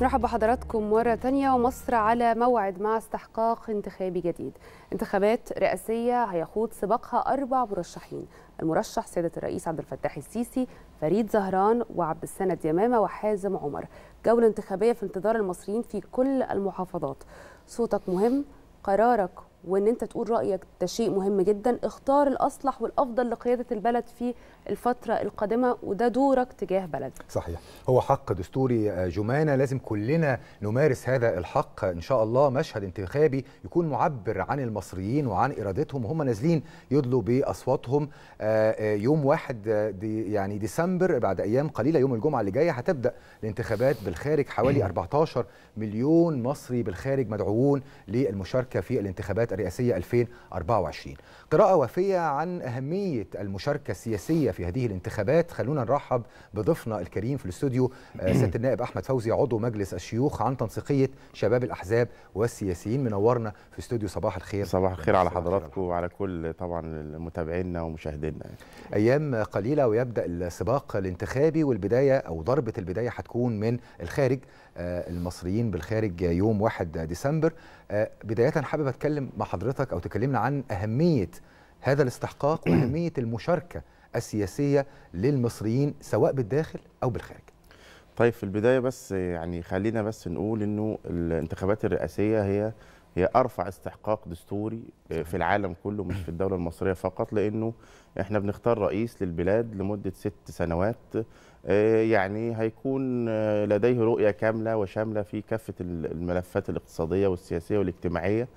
نرحب بحضراتكم مرة تانية ومصر على موعد مع استحقاق انتخابي جديد. انتخابات رئاسية هيخوض سباقها أربع مرشحين. المرشح سيادة الرئيس عبد الفتاح السيسي فريد زهران وعبد السند يمامة وحازم عمر. جولة انتخابية في انتظار المصريين في كل المحافظات. صوتك مهم قرارك وإن أنت تقول رأيك ده شيء مهم جدا. اختار الأصلح والأفضل لقيادة البلد في الفترة القادمة وده دورك تجاه بلدك صحيح. هو حق دستوري جمانة. لازم كلنا نمارس هذا الحق. إن شاء الله مشهد انتخابي يكون معبر عن المصريين وعن إرادتهم. وهم نازلين يدلوا بأصواتهم. يوم واحد دي يعني ديسمبر بعد أيام قليلة يوم الجمعة اللي جاية هتبدأ الانتخابات بالخارج. حوالي 14 مليون مصري بالخارج مدعوون للمشاركة في الانتخابات الرئاسية 2024 قراءة وافيه عن أهمية المشاركة السياسية في هذه الانتخابات. خلونا نرحب بضيفنا الكريم في الاستوديو سياده النائب أحمد فوزي عضو مجلس الشيوخ عن تنسيقية شباب الأحزاب والسياسيين. منورنا في استوديو صباح الخير. صباح الخير على حضراتكم وعلى كل طبعا متابعينا ومشاهدينا. أيام قليلة ويبدأ السباق الانتخابي والبداية أو ضربة البداية هتكون من الخارج المصريين بالخارج يوم 1 ديسمبر. بداية حابب أتكلم مع حضرتك أو تكلمنا عن أهمية هذا الاستحقاق وأهمية المشاركة السياسية للمصريين سواء بالداخل أو بالخارج. طيب في البداية بس يعني خلينا بس نقول إنه الانتخابات الرئاسية هي هي أرفع استحقاق دستوري في العالم كله مش في الدولة المصرية فقط لإنه إحنا بنختار رئيس للبلاد لمدة ست سنوات. يعني هيكون لديه رؤية كاملة وشاملة في كافة الملفات الاقتصادية والسياسية والاجتماعية.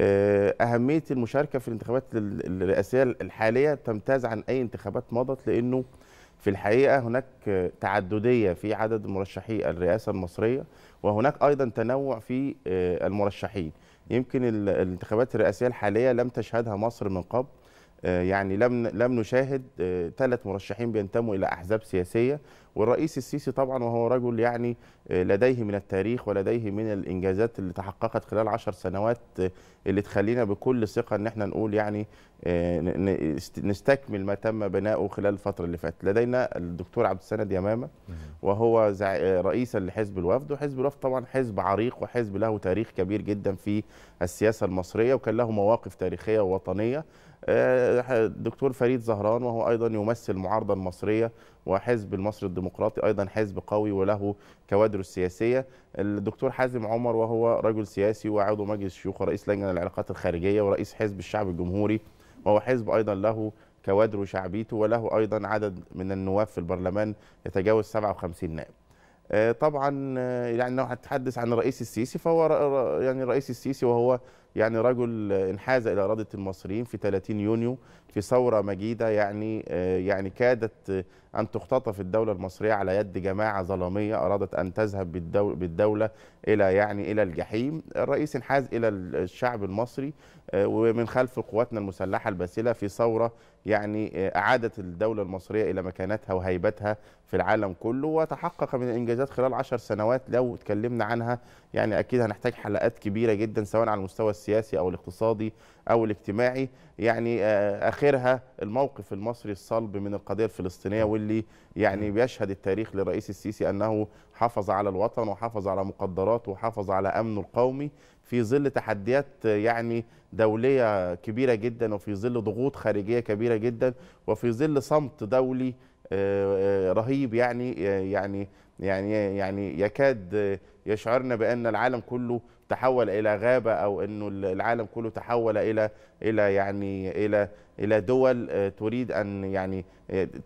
أهمية المشاركة في الانتخابات الرئاسية الحالية تمتاز عن أي انتخابات مضت لأنه في الحقيقة هناك تعددية في عدد مرشحي الرئاسة المصرية وهناك أيضا تنوع في المرشحين. يمكن الانتخابات الرئاسية الحالية لم تشهدها مصر من قبل يعني لم لم نشاهد ثلاث مرشحين بينتموا إلى أحزاب سياسية. والرئيس السيسي طبعا وهو رجل يعني لديه من التاريخ ولديه من الإنجازات اللي تحققت خلال عشر سنوات اللي تخلينا بكل ثقة إن إحنا نقول يعني نستكمل ما تم بناؤه خلال الفترة اللي فاتت. لدينا الدكتور عبد السند يمامة وهو رئيسا لحزب الوفد. وحزب الوفد طبعا حزب عريق وحزب له تاريخ كبير جدا في السياسة المصرية وكان له مواقف تاريخية ووطنية. الدكتور فريد زهران وهو أيضا يمثل المعارضه المصريه وحزب المصري الديمقراطي أيضا حزب قوي وله كوادره السياسيه الدكتور حازم عمر وهو رجل سياسي وعضو مجلس الشيوخ ورئيس لجنة العلاقات الخارجية ورئيس حزب الشعب الجمهوري وهو حزب أيضا له كوادره وشعبيته وله أيضا عدد من النواب في البرلمان يتجاوز 57 نائب. طبعا يعني لو هتحدث عن الرئيس السيسي فهو يعني الرئيس السيسي وهو يعني رجل إنحاز إلى إرادة المصريين في 30 يونيو. في ثورة مجيدة يعني يعني كادت أن تختطف الدولة المصرية على يد جماعة ظلامية أرادت أن تذهب بالدولة إلى يعني إلى الجحيم. الرئيس انحاز إلى الشعب المصري ومن خلف قواتنا المسلحة الباسلة في ثورة يعني أعادت الدولة المصرية إلى مكانتها وهيبتها في العالم كله وتحقق من الانجازات خلال عشر سنوات لو اتكلمنا عنها. يعني أكيد هنحتاج حلقات كبيرة جدا سواء على المستوى السياسي أو الاقتصادي أو الاجتماعي. يعني آخرها الموقف المصري الصلب من القضية الفلسطينية واللي يعني بيشهد التاريخ للرئيس السيسي أنه حافظ على الوطن وحافظ على مقدراته وحافظ على أمنه القومي في ظل تحديات يعني دولية كبيرة جدا وفي ظل ضغوط خارجية كبيرة جدا وفي ظل صمت دولي رهيب يعني يعني يعني يعني يكاد يشعرنا بأن العالم كله تحول إلى غابة أو إنه العالم كله تحول إلى إلى يعني إلى إلى دول تريد أن يعني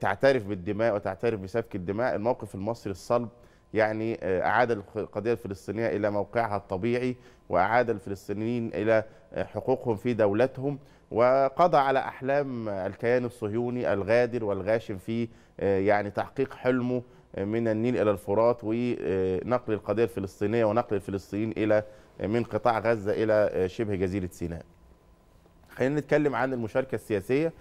تعترف بالدماء وتعترف بسفك الدماء. الموقف المصري الصلب يعني أعاد القضية الفلسطينية إلى موقعها الطبيعي وأعاد الفلسطينيين إلى حقوقهم في دولتهم وقضى على أحلام الكيان الصهيوني الغادر والغاشم في يعني تحقيق حلمه من النيل إلى الفرات ونقل القضية الفلسطينية ونقل الفلسطينيين إلى من قطاع غزة إلى شبه جزيرة سيناء. خلينا نتكلم عن المشاركة السياسية.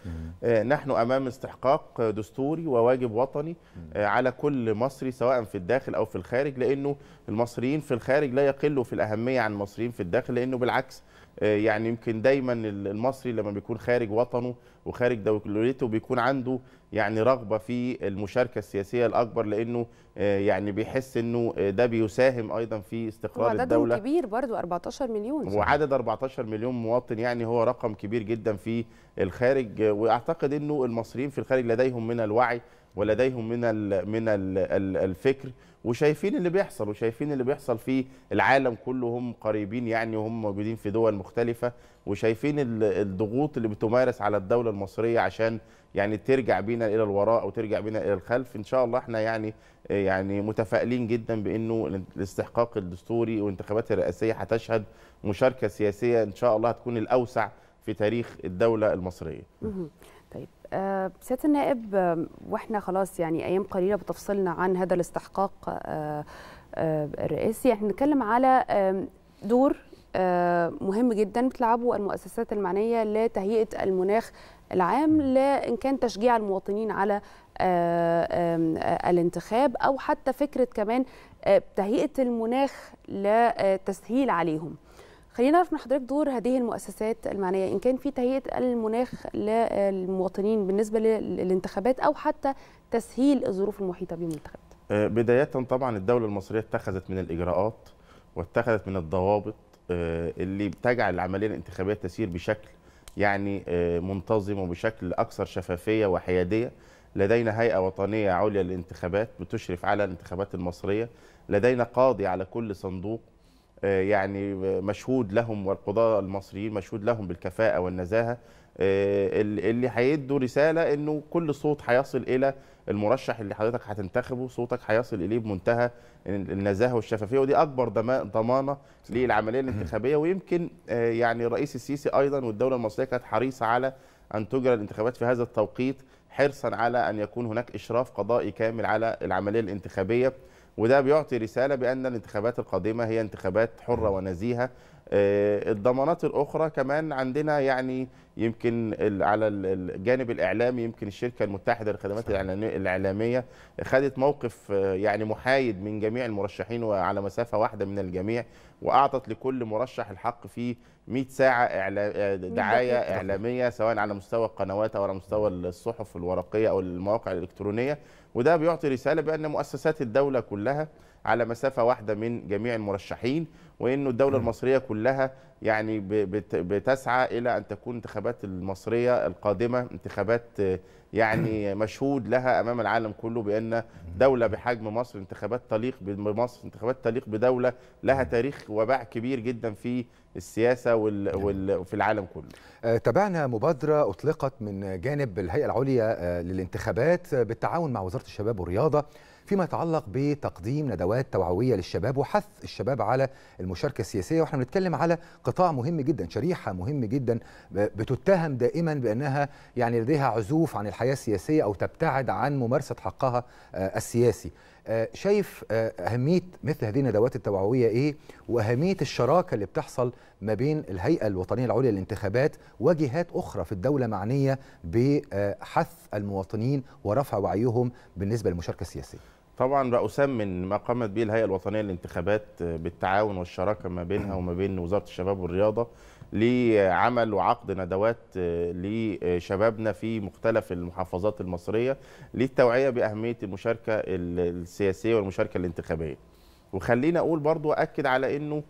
نحن أمام استحقاق دستوري وواجب وطني على كل مصري سواء في الداخل أو في الخارج لأنه المصريين في الخارج لا يقلوا في الأهمية عن المصريين في الداخل لأنه بالعكس آه، يعني يمكن دايما المصري لما بيكون خارج وطنه وخارج دولته بيكون عنده يعني رغبة في المشاركة السياسية الأكبر لأنه آه، يعني بيحس إنه آه، ده بيساهم أيضا في استقرار وعددهم الدولة. كبير برضو 14 مليون. وعدد 14 مليون مواطن يعني هو رقم كبير جدا في الخارج. وأعتقد إنه المصريين في الخارج لديهم من الوعي ولديهم من ال من ال ال الفكر وشايفين اللي بيحصل وشايفين اللي بيحصل في العالم كله هم قريبين يعني وهم موجودين في دول مختلفة وشايفين ال- الضغوط اللي بتمارس على الدولة المصرية عشان يعني ترجع بينا إلى الوراء أو ترجع بينا إلى الخلف. إن شاء الله إحنا يعني يعني متفائلين جدا بأنه الاستحقاق الدستوري والانتخابات الرئاسية هتشهد مشاركة سياسية إن شاء الله هتكون الأوسع في تاريخ الدولة المصرية. آه، سيادة النائب آه، وإحنا خلاص يعني أيام قليلة بتفصلنا عن هذا الاستحقاق آه، الرئاسي. إحنا بنتكلم على دور مهم جدا بتلعبه المؤسسات المعنية لتهيئة المناخ العام لإن كان تشجيع المواطنين على الانتخاب أو حتى فكرة كمان تهيئة المناخ لتسهيل عليهم. خلينا نعرف من حضرتك دور هذه المؤسسات المعنية إن كان في تهيئة المناخ للمواطنين بالنسبة للانتخابات أو حتى تسهيل الظروف المحيطة بهم الانتخابات. آه، بداية طبعا الدولة المصرية اتخذت من الإجراءات واتخذت من الضوابط آه، اللي بتجعل العملية الانتخابية تسير بشكل يعني آه، منتظم وبشكل أكثر شفافية وحيادية لدينا هيئة وطنية عليا للانتخابات بتشرف على الانتخابات المصرية لدينا قاضي على كل صندوق يعني مشهود لهم والقضاة المصريين مشهود لهم بالكفاءة والنزاهة. آه، اللي هيدوا رسالة إنه كل صوت هيصل إلى المرشح اللي حضرتك هتنتخبه صوتك هيصل إليه بمنتهى النزاهة والشفافية. ودي أكبر ضما- ضمانة للعملية الانتخابية. ويمكن آه، يعني الرئيس السيسي أيضا والدولة المصرية كانت حريصة على أن تجرى الانتخابات في هذا التوقيت حرصا على أن يكون هناك إشراف قضائي كامل على العملية الانتخابية. وده بيعطي رسالة بأن الانتخابات القادمة هي انتخابات حرة ونزيهة. آه، الضمانات الأخرى كمان عندنا يعني يمكن على ال- الجانب الإعلامي يمكن الشركة المتحدة للخدمات الإعلامية خدت موقف آه، يعني محايد من جميع المرشحين وعلى مسافة واحدة من الجميع وأعطت لكل مرشح الحق في 100 ساعة إعلا- آه، دعاية دقيقة. إعلامية سواء على مستوى القنوات أو على مستوى الصحف الورقية أو المواقع الإلكترونية. وده بيعطي رسالة بأن مؤسسات الدولة كلها على مسافة واحدة من جميع المرشحين وإنه الدولة المصرية كلها يعني بتسعى إلى أن تكون انتخابات المصرية القادمة انتخابات يعني مشهود لها أمام العالم كله بأن دولة بحجم مصر انتخابات تليق بمصر انتخابات تليق بدولة لها تاريخ وباع كبير جدا في السياسة وال- وال- وفي العالم كله. آه، تابعنا مبادرة أطلقت من جانب الهيئة العليا آه، للانتخابات آه، بالتعاون مع وزارة الشباب والرياضة. فيما يتعلق بتقديم ندوات توعوية للشباب وحث الشباب على المشاركة السياسية. وإحنا بنتكلم على قطاع مهم جدا شريحة مهم جدا بتتهم دائما بأنها يعني لديها عزوف عن الحياة السياسية أو تبتعد عن ممارسة حقها آه، السياسي. آه، شايف آه، أهمية مثل هذه الندوات التوعوية إيه؟ وأهمية الشراكة اللي بتحصل ما بين الهيئة الوطنية العليا للانتخابات وجهات أخرى في الدولة معنية بحث المواطنين ورفع وعيهم بالنسبة للمشاركة السياسية. طبعا بأسمن ما قامت به الهيئة الوطنية للانتخابات بالتعاون والشراكة ما بينها وما بين وزارة الشباب والرياضة لعمل وعقد ندوات لشبابنا في مختلف المحافظات المصرية للتوعية بأهمية المشاركة السياسية والمشاركة الانتخابية. وخلينا أقول برضو أكد على أنه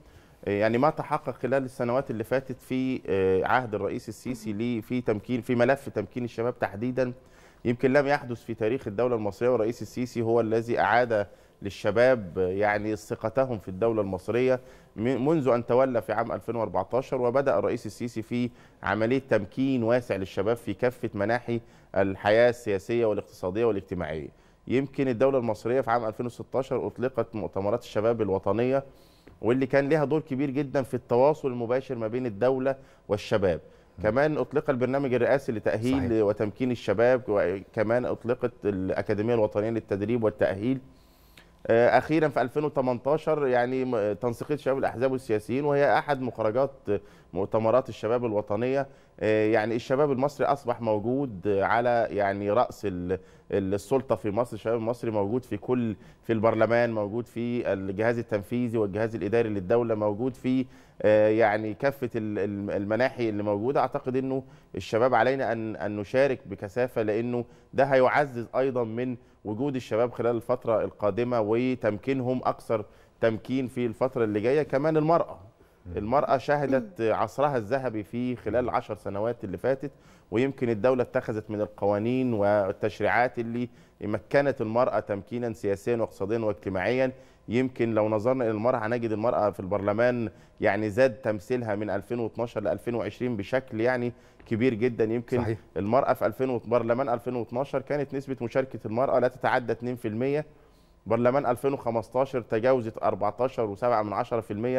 يعني ما تحقق خلال السنوات اللي فاتت في عهد الرئيس السيسي في تمكين في ملف تمكين الشباب تحديدا يمكن لم يحدث في تاريخ الدولة المصرية والرئيس السيسي هو الذي أعاد للشباب يعني ثقتهم في الدولة المصرية منذ أن تولى في عام 2014 وبدأ الرئيس السيسي في عملية تمكين واسع للشباب في كافة مناحي الحياة السياسية والاقتصادية والاجتماعية. يمكن الدولة المصرية في عام 2016 أطلقت مؤتمرات الشباب الوطنية واللي كان لها دور كبير جدا في التواصل المباشر ما بين الدولة والشباب. كمان أطلق البرنامج الرئاسي لتأهيل صحيح. وتمكين الشباب وكمان أطلقت الأكاديمية الوطنية للتدريب والتأهيل أخيرا في 2018 يعني تنسيقية شباب الأحزاب والسياسيين وهي أحد مخرجات مؤتمرات الشباب الوطنية. آه، يعني الشباب المصري أصبح موجود على يعني رأس ال- السلطة في مصر. الشباب المصري موجود في كل في البرلمان موجود في الجهاز التنفيذي والجهاز الإداري للدولة موجود في آه، يعني كافة ال- ال- المناحي اللي موجودة. أعتقد إنه الشباب علينا أن أن نشارك بكثافة لأنه ده هيعزز أيضا من وجود الشباب خلال الفترة القادمة وتمكينهم أكثر تمكين في الفترة اللي جاية. كمان المرأة المرأة شهدت عصرها الذهبي في خلال العشر سنوات اللي فاتت ويمكن الدولة اتخذت من القوانين والتشريعات اللي مكنت المرأة تمكينا سياسيا واقتصاديا واجتماعيا. يمكن لو نظرنا إلى المرأة هنجد المرأة في البرلمان يعني زاد تمثيلها من 2012 ل 2020 بشكل يعني كبير جدا. يمكن صحيح. المرأة في 2000 برلمان 2012 كانت نسبة مشاركة المرأة لا تتعدى 2% برلمان 2015 تجاوزت 14.7 من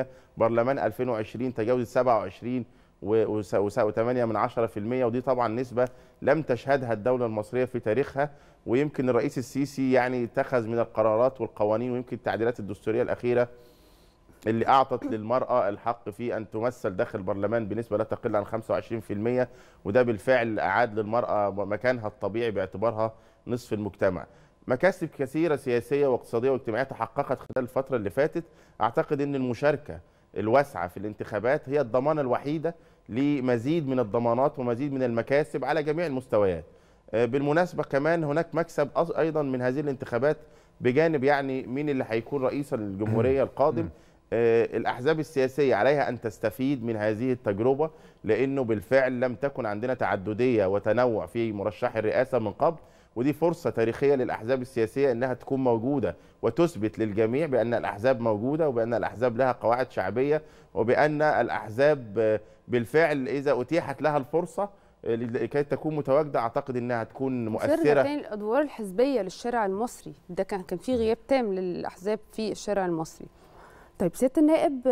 10% برلمان 2020 تجاوزت 27 و8 من 10% ودي طبعا نسبة لم تشهدها الدولة المصرية في تاريخها. ويمكن الرئيس السيسي يعني اتخذ من القرارات والقوانين ويمكن التعديلات الدستورية الأخيرة اللي أعطت للمرأة الحق في أن تمثل داخل البرلمان بنسبة لا تقل عن 25% وده بالفعل أعاد للمرأة مكانها الطبيعي باعتبارها نصف المجتمع. مكاسب كثيرة سياسية واقتصادية واجتماعية تحققت خلال الفترة اللي فاتت. أعتقد أن المشاركة الواسعة في الانتخابات هي الضمانة الوحيدة لمزيد من الضمانات ومزيد من المكاسب على جميع المستويات. آه، بالمناسبة كمان هناك مكسب أيضا من هذه الانتخابات بجانب يعني مين اللي هيكون رئيس الجمهورية القادم؟ الأحزاب السياسية عليها أن تستفيد من هذه التجربة لأنه بالفعل لم تكن عندنا تعددية وتنوع في مرشح الرئاسة من قبل ودي فرصة تاريخية للأحزاب السياسية أنها تكون موجودة وتثبت للجميع بأن الأحزاب موجودة وبأن الأحزاب لها قواعد شعبية وبأن الأحزاب آه، بالفعل إذا أتيحت لها الفرصة آه، لكي تكون متواجدة أعتقد أنها تكون سر مؤثرة تاني الأدوار الحزبية للشارع المصري ده كان كان في غياب تام للأحزاب في الشارع المصري. طيب سيادة النائب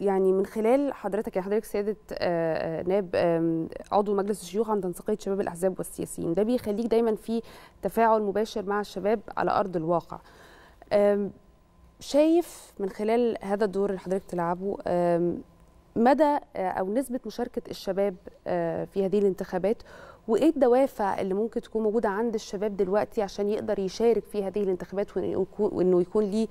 يعني من خلال حضرتك يعني حضرتك سيادة آه، آه، نائب عضو مجلس الشيوخ عن تنسيقية شباب الأحزاب والسياسيين. ده بيخليك دايما في تفاعل مباشر مع الشباب على أرض الواقع. شايف من خلال هذا الدور اللي حضرتك تلعبه مدى آه، أو نسبة مشاركة الشباب في هذه الانتخابات وإيه الدوافع اللي ممكن تكون موجودة عند الشباب دلوقتي عشان يقدر يشارك في هذه الانتخابات وإنه يكون ليه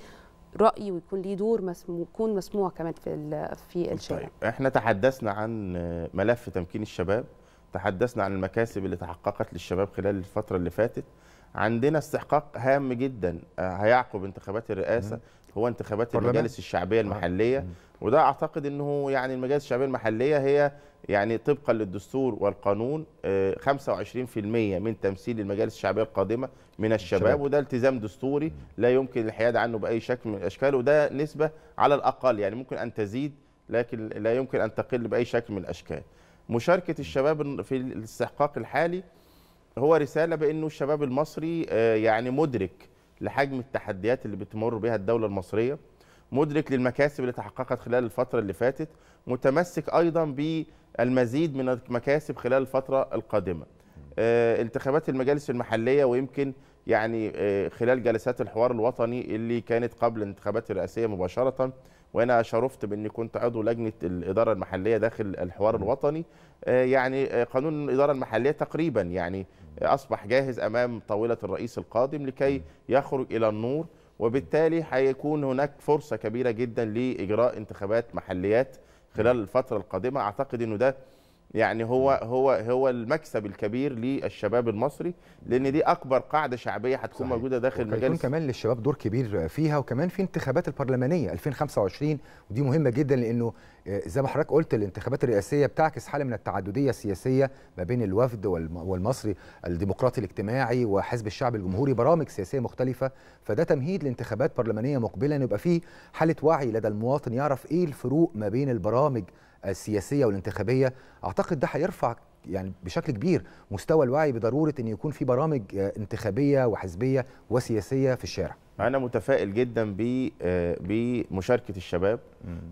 رأي ويكون ليه دور مسموع يكون مسموع كمان في في الشارع. طيب إحنا تحدثنا عن ملف تمكين الشباب تحدثنا عن المكاسب اللي تحققت للشباب خلال الفترة اللي فاتت. عندنا استحقاق هام جدا. آه، هيعقب انتخابات الرئاسة هو انتخابات. المجالس الشعبية المحلية. وده أعتقد إنه يعني المجالس الشعبية المحلية هي يعني طبقا للدستور والقانون آه، 25% من تمثيل المجالس الشعبية القادمة من الشباب. الشباب. وده التزام دستوري لا يمكن الحياد عنه بأي شكل من الأشكال. وده نسبة على الأقل يعني ممكن أن تزيد لكن لا يمكن أن تقل بأي شكل من الأشكال. مشاركة الشباب في الاستحقاق الحالي هو رسالة بانه الشباب المصري آه، يعني مدرك لحجم التحديات اللي بتمر بها الدولة المصرية مدرك للمكاسب اللي تحققت خلال الفترة اللي فاتت متمسك أيضا بالمزيد من المكاسب خلال الفترة القادمة. آه، انتخابات المجالس المحلية ويمكن يعني آه، خلال جلسات الحوار الوطني اللي كانت قبل الانتخابات الرئاسية مباشرة وأنا شرفت باني كنت عضو لجنة الإدارة المحلية داخل الحوار الوطني. آه، يعني آه، قانون الإدارة المحلية تقريبا يعني آه، أصبح جاهز أمام طاولة الرئيس القادم لكي يخرج إلى النور وبالتالي هيكون هناك فرصة كبيرة جدا لإجراء انتخابات محليات خلال الفترة القادمة. أعتقد إنه ده يعني هو هو هو المكسب الكبير للشباب المصري لأن دي أكبر قاعدة شعبية هتكون. موجودة داخل مجالس كمان للشباب دور كبير فيها وكمان في انتخابات البرلمانية 2025 ودي مهمة جدا لأنه آه، زي ما حضرتك قلت الانتخابات الرئاسية بتعكس حالة من التعددية السياسية ما بين الوفد والم- والمصري الديمقراطي الاجتماعي وحزب الشعب الجمهوري برامج سياسية مختلفة. فده تمهيد لانتخابات برلمانية مقبلة يبقى فيه حالة وعي لدى المواطن يعرف إيه الفروق ما بين البرامج السياسية والانتخابية أعتقد ده هيرفع يعني بشكل كبير مستوى الوعي بضرورة إن يكون في برامج آه، انتخابية وحزبية وسياسية في الشارع. أنا متفائل جدا ب آه، بمشاركة الشباب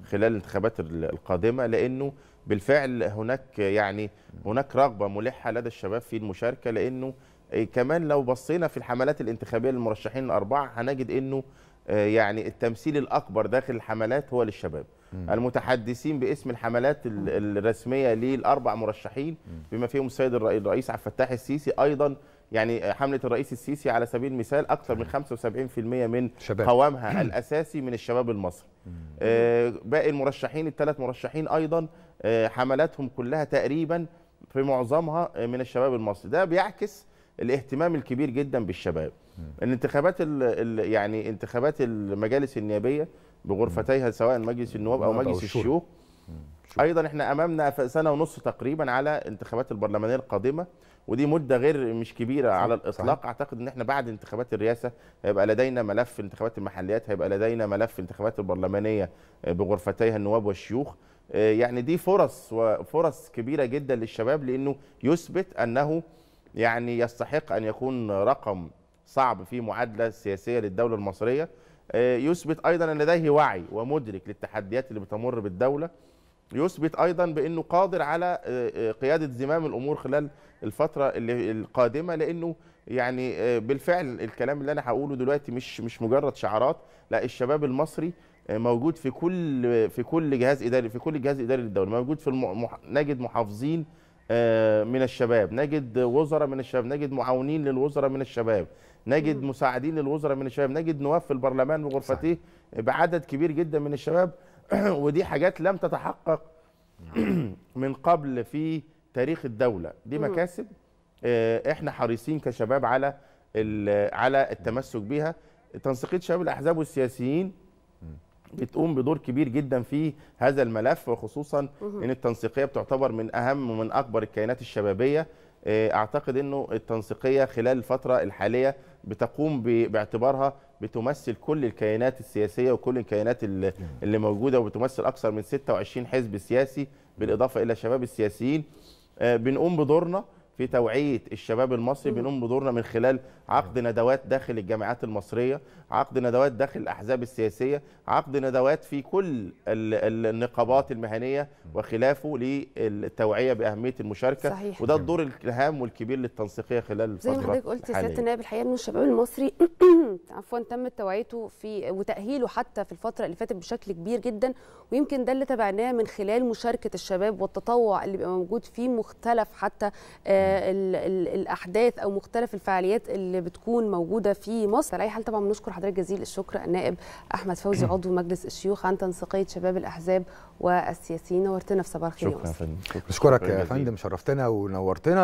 خلال الانتخابات ال- القادمة لأنه بالفعل هناك يعني هناك رغبة ملحة لدى الشباب في المشاركة لأنه آه، كمان لو بصينا في الحملات الانتخابية للمرشحين الأربعة هنجد إنه يعني التمثيل الأكبر داخل الحملات هو للشباب. المتحدثين باسم الحملات ال- الرسمية للأربع مرشحين بما فيهم السيد الرئي- الرئيس عبد الفتاح السيسي أيضا يعني حملة الرئيس السيسي على سبيل المثال أكثر من 75% من شباب. قوامها الأساسي من الشباب المصري. آه، باقي المرشحين الثلاث مرشحين أيضا آه، حملاتهم كلها تقريبا في معظمها آه، من الشباب المصري. ده بيعكس الاهتمام الكبير جدا بالشباب. الانتخابات ال يعني انتخابات المجالس النيابية بغرفتيها سواء مجلس النواب أو مجلس. الشيوخ. أيضا إحنا أمامنا سنة ونص تقريبا على انتخابات البرلمانية القادمة ودي مدة غير مش كبيرة على الإطلاق. أعتقد إن إحنا بعد انتخابات الرئاسة هيبقى لدينا ملف انتخابات المحليات هيبقى لدينا ملف انتخابات البرلمانية بغرفتيها النواب والشيوخ. آه، يعني دي فرص وفرص كبيرة جدا للشباب لأنه يثبت أنه يعني يستحق أن يكون رقم صعب في معادلة سياسية للدولة المصرية آه، يثبت أيضا أن لديه وعي ومدرك للتحديات اللي بتمر بالدولة يثبت أيضا بأنه قادر على آه، آه، قيادة زمام الأمور خلال الفترة اللي القادمة لأنه يعني بالفعل الكلام اللي أنا هقوله دلوقتي مش مش مجرد شعارات لا الشباب المصري موجود في كل في كل جهاز إداري في كل جهاز إداري للدولة موجود في. نجد محافظين من الشباب. نجد وزراء من الشباب. نجد معاونين للوزراء من الشباب. نجد مساعدين للوزراء من الشباب. نجد نواب في البرلمان بغرفتيه بعدد كبير جدا من الشباب. ودي حاجات لم تتحقق من قبل في تاريخ الدولة. دي. مكاسب آه، إحنا حريصين كشباب على على التمسك بها تنسيقية شباب الأحزاب والسياسيين بتقوم بدور كبير جدا في هذا الملف وخصوصا إن التنسيقية بتعتبر من أهم ومن أكبر الكيانات الشبابية. آه، أعتقد إنه التنسيقية خلال الفترة الحالية بتقوم باعتبارها بتمثل كل الكيانات السياسية وكل الكيانات اللي, اللي موجودة وبتمثل أكثر من 26 حزب سياسي بالإضافة إلى شباب السياسيين. آه، بنقوم بدورنا في توعية الشباب المصري بنقوم بدورنا من خلال عقد ندوات داخل الجامعات المصرية عقد ندوات داخل الأحزاب السياسية عقد ندوات في كل ال- ال- النقابات المهنية وخلافه للتوعية بأهمية المشاركة صحيح. وده الدور الهام والكبير للتنسيقية خلال زي ما حضرتك قلت سيادة. النائب الحقيقة انه الشباب المصري عفوا تم توعيته في وتأهيله حتى في الفترة اللي فاتت بشكل كبير جدا ويمكن ده اللي تابعناه من خلال مشاركة الشباب والتطوع اللي بيبقى موجود في مختلف حتى آه ال ال الأحداث أو مختلف الفعاليات اللي بتكون موجودة في مصر. على أي حال طبعا بنشكر حضرتك جزيل الشكر النائب أحمد فوزي عضو مجلس الشيوخ عن تنسيقية شباب الأحزاب والسياسيين. نورتنا في صباح الخير يا شكرا يا. فندم. شكرا. نشكرك يا. فندم شرفتنا ونورتنا.